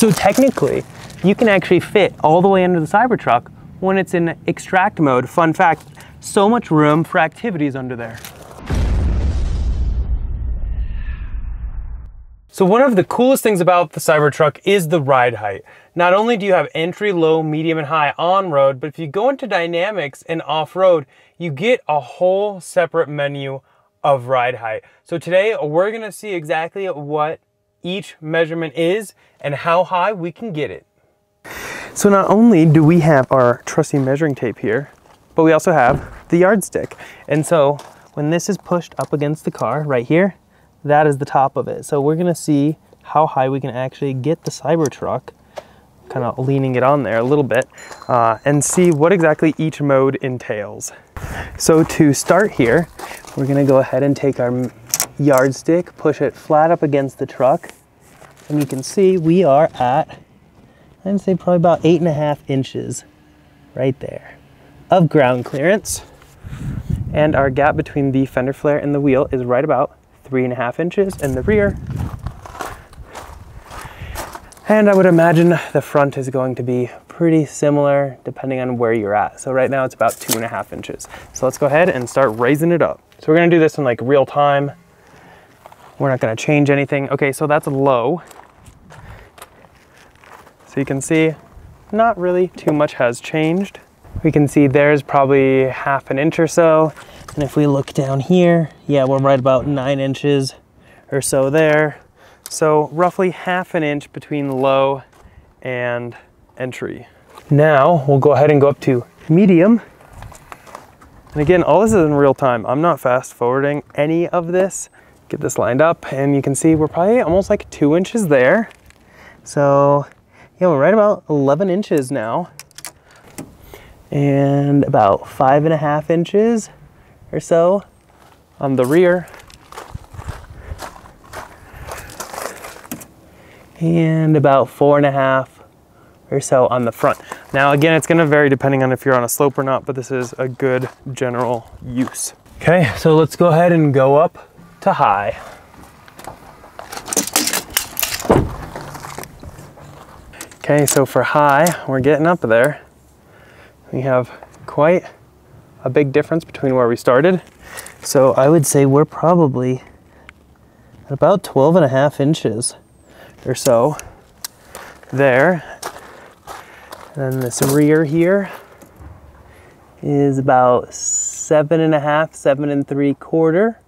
So technically, you can actually fit all the way under the Cybertruck when it's in extract mode. Fun fact, so much room for activities under there. So one of the coolest things about the Cybertruck is the ride height. Not only do you have entry, low, medium, and high on road, but if you go into dynamics and off road, you get a whole separate menu of ride height. So today we're gonna see exactly what each measurement is and how high we can get it. So not only do we have our trusty measuring tape here, but we also have the yardstick. And so when this is pushed up against the car right here, that is the top of it. So we're gonna see how high we can actually get the Cybertruck, kind of leaning it on there a little bit, uh, and see what exactly each mode entails. So to start here, we're gonna go ahead and take our yardstick, push it flat up against the truck, and you can see we are at, I'd say probably about eight and a half inches right there of ground clearance. And our gap between the fender flare and the wheel is right about three and a half inches in the rear. And I would imagine the front is going to be pretty similar depending on where you're at. So right now it's about two and a half inches. So let's go ahead and start raising it up. So we're gonna do this in like real time. We're not gonna change anything. Okay, so that's low. So you can see not really too much has changed. We can see there's probably half an inch or so. And if we look down here, yeah, we're right about nine inches or so there. So roughly half an inch between low and entry. Now we'll go ahead and go up to medium. And again, all this is in real time. I'm not fast forwarding any of this. Get this lined up and you can see we're probably almost like two inches there. So yeah, we're right about 11 inches now. And about five and a half inches or so on the rear. and about four and a half or so on the front. Now again, it's gonna vary depending on if you're on a slope or not, but this is a good general use. Okay, so let's go ahead and go up to high. Okay, so for high, we're getting up there. We have quite a big difference between where we started. So I would say we're probably at about 12 and a half inches or so there. And then this rear here is about seven and a half, seven and three quarter.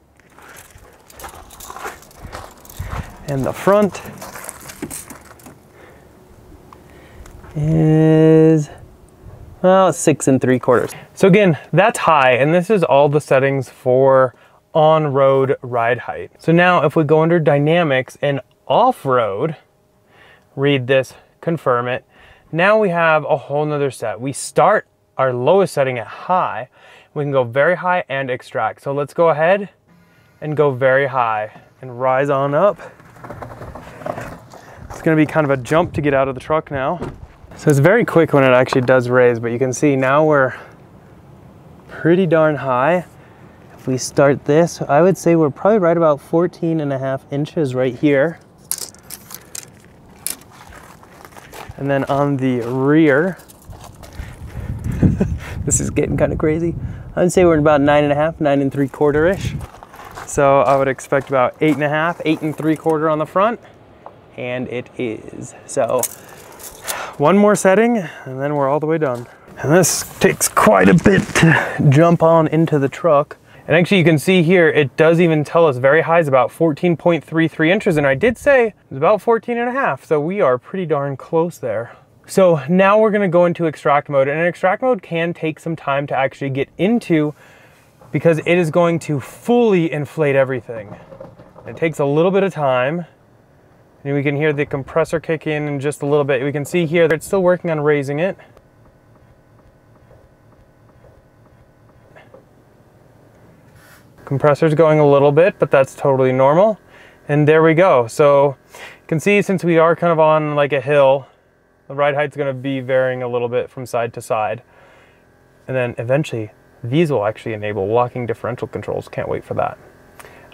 And the front is well, six and three quarters. So again, that's high, and this is all the settings for on-road ride height. So now if we go under dynamics and off-road, read this, confirm it. Now we have a whole nother set. We start our lowest setting at high. We can go very high and extract. So let's go ahead and go very high and rise on up. It's gonna be kind of a jump to get out of the truck now. So it's very quick when it actually does raise, but you can see now we're pretty darn high. If we start this, I would say we're probably right about 14 and a half inches right here. And then on the rear, this is getting kind of crazy. I'd say we're about nine and a half, nine and three quarter-ish. So I would expect about eight and a half, eight and three quarter on the front, and it is. So one more setting, and then we're all the way done. And this takes quite a bit to jump on into the truck. And actually you can see here, it does even tell us very high is about 14.33 inches. And I did say it's about 14 and a half. So we are pretty darn close there. So now we're gonna go into extract mode and an extract mode can take some time to actually get into because it is going to fully inflate everything. It takes a little bit of time and we can hear the compressor kick in in just a little bit. We can see here that it's still working on raising it. Compressor's going a little bit, but that's totally normal. And there we go. So you can see since we are kind of on like a hill, the ride height's gonna be varying a little bit from side to side. And then eventually these will actually enable locking differential controls. Can't wait for that.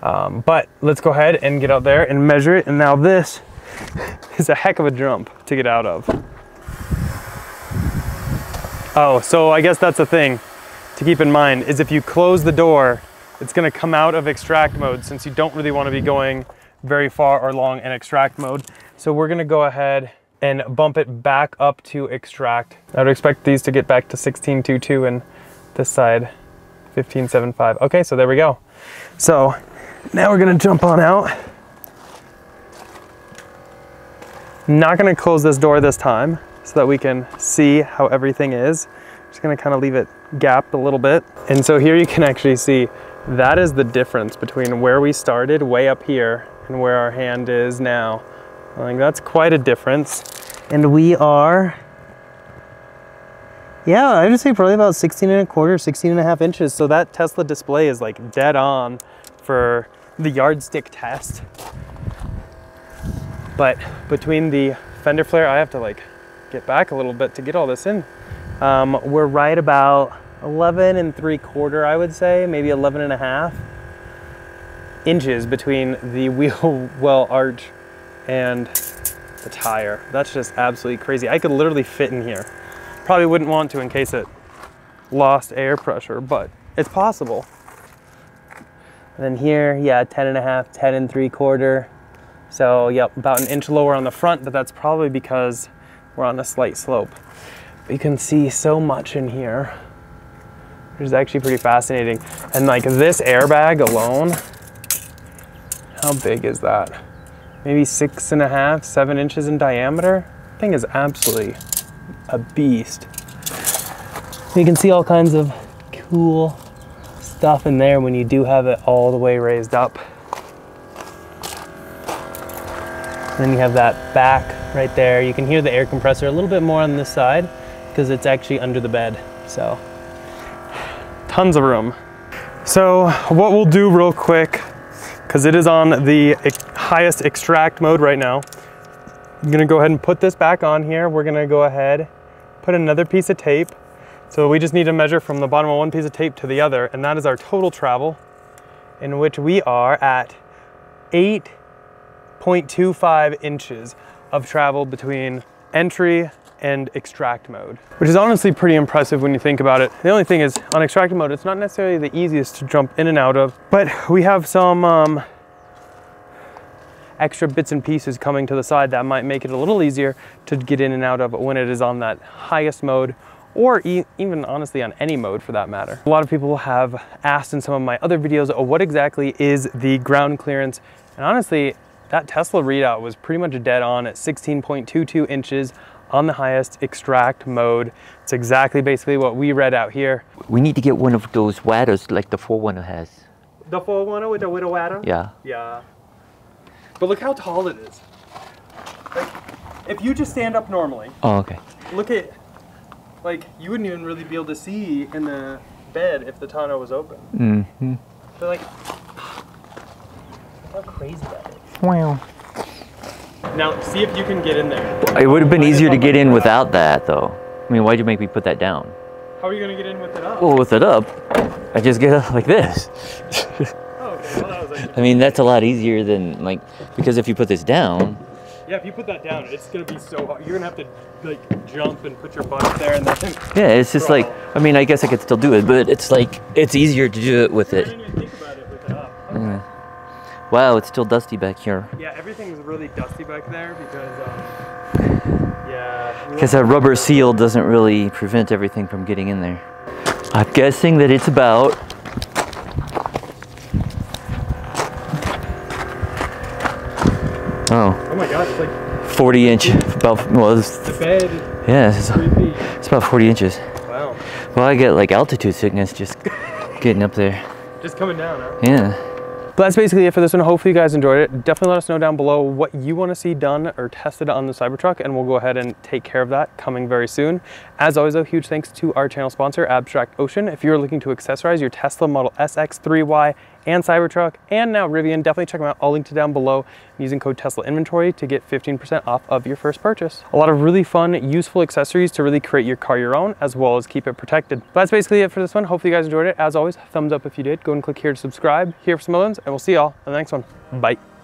Um, but let's go ahead and get out there and measure it. And now this is a heck of a jump to get out of. Oh, so I guess that's the thing to keep in mind is if you close the door, it's gonna come out of extract mode since you don't really wanna be going very far or long in extract mode. So we're gonna go ahead and bump it back up to extract. I would expect these to get back to 16.22 and this side 15.75. Okay, so there we go. So now we're gonna jump on out. Not gonna close this door this time so that we can see how everything is. Just gonna kind of leave it gapped a little bit. And so here you can actually see that is the difference between where we started way up here and where our hand is now. Like that's quite a difference. And we are, yeah, I would say probably about 16 and a quarter, 16 and a half inches. So that Tesla display is like dead on for the yardstick test. But between the fender flare, I have to like get back a little bit to get all this in. Um, we're right about 11 and three quarter, I would say, maybe 11 and a half inches between the wheel well arch and the tire. That's just absolutely crazy. I could literally fit in here. Probably wouldn't want to in case it lost air pressure, but it's possible. And then here, yeah, 10 and a half, 10 and three quarter. So yep, about an inch lower on the front, but that's probably because we're on a slight slope. But you can see so much in here, which is actually pretty fascinating. And like this airbag alone, how big is that? Maybe six and a half, seven inches in diameter. Thing is absolutely a beast. You can see all kinds of cool stuff in there when you do have it all the way raised up. Then you have that back right there. You can hear the air compressor a little bit more on this side because it's actually under the bed. So tons of room. So what we'll do real quick, because it is on the highest extract mode right now, I'm gonna go ahead and put this back on here. We're gonna go ahead, put another piece of tape. So we just need to measure from the bottom of one piece of tape to the other, and that is our total travel, in which we are at 8.25 inches of travel between entry and extract mode, which is honestly pretty impressive when you think about it. The only thing is on extract mode, it's not necessarily the easiest to jump in and out of, but we have some um, extra bits and pieces coming to the side that might make it a little easier to get in and out of when it is on that highest mode or e even honestly on any mode for that matter. A lot of people have asked in some of my other videos, oh, what exactly is the ground clearance? And honestly, that Tesla readout was pretty much dead on at 16.22 inches on the highest extract mode. It's exactly basically what we read out here. We need to get one of those wadders like the 410 has. The 410 with the widow wadder? Yeah. Yeah. But look how tall it is. Like, if you just stand up normally, Oh, okay. look at, like, you wouldn't even really be able to see in the bed if the tonneau was open. Mm-hmm. So like, how crazy that is. Wow. Now, see if you can get in there. It would have been easier to get in without that, though. I mean, why'd you make me put that down? How are you gonna get in with it up? Well, with it up, I just get up like this. Oh, okay. Well, that was actually. I mean, that's a lot easier than, like, because if you put this down, Yeah, if you put that down, it's gonna be so hard. You're gonna have to like jump and put your butt up there and then. yeah, it's just like, I mean, I guess I could still do it, but it's like, it's easier to do it with it. didn't even think about it with. Okay. Wow, it's still dusty back here. Yeah, everything's really dusty back there because, um, yeah. Because that rubber seal doesn't really prevent everything from getting in there. I'm guessing that it's about oh Oh my god, it's like 40 inch about well it's, the bed is yeah it's, it's about 40 inches. Wow. Well, I get like altitude sickness just getting up there. Just coming down, huh? Yeah. But that's basically it for this one. Hopefully you guys enjoyed it. Definitely let us know down below what you want to see done or tested on the Cybertruck and we'll go ahead and take care of that coming very soon. As always though, huge thanks to our channel sponsor, Abstract Ocean. If you're looking to accessorize your Tesla Model SX3Y and Cybertruck and now Rivian, definitely check them out. I'll link to down below using code Tesla Inventory to get 15% off of your first purchase. A lot of really fun, useful accessories to really create your car your own as well as keep it protected. But that's basically it for this one. Hopefully you guys enjoyed it. As always, thumbs up if you did. Go and click here to subscribe, here for some other ones, and we'll see y'all in the next one. Bye.